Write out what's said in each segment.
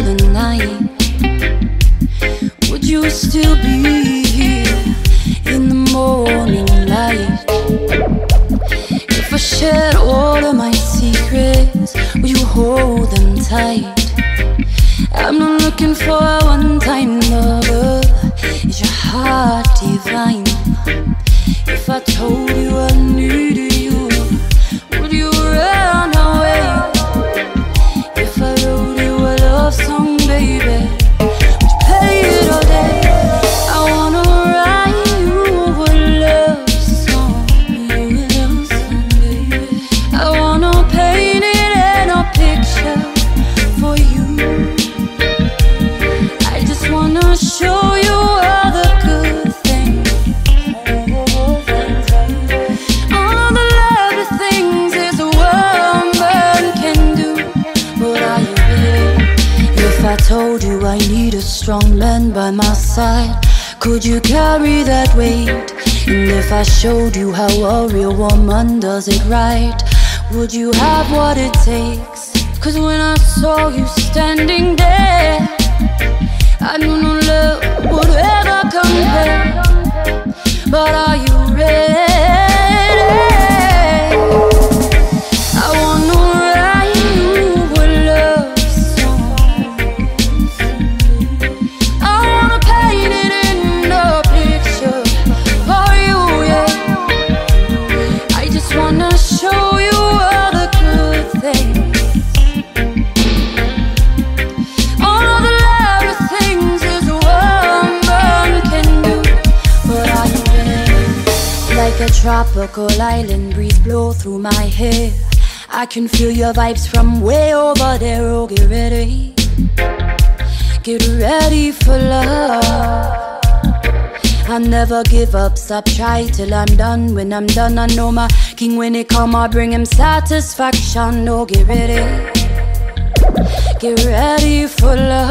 through the night Would you still be here in the morning light? If I shared all of my secrets, would you hold them tight? I'm not looking for a one-time lover Is your heart divine? If I told you I knew I big. If I told you I need a strong man by my side, could you carry that weight? And if I showed you how a real woman does it right, would you have what it takes? Cause when I saw you standing there, I knew no love would ever come compare. Like a tropical island breeze blow through my hair. I can feel your vibes from way over there. Oh, get ready. Get ready for love. I never give up, stop try till I'm done. When I'm done, I know my king when he come, I bring him satisfaction. Oh, get ready. Get ready for love.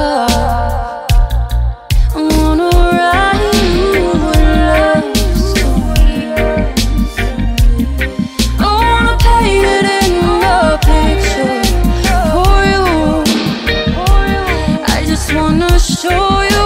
show you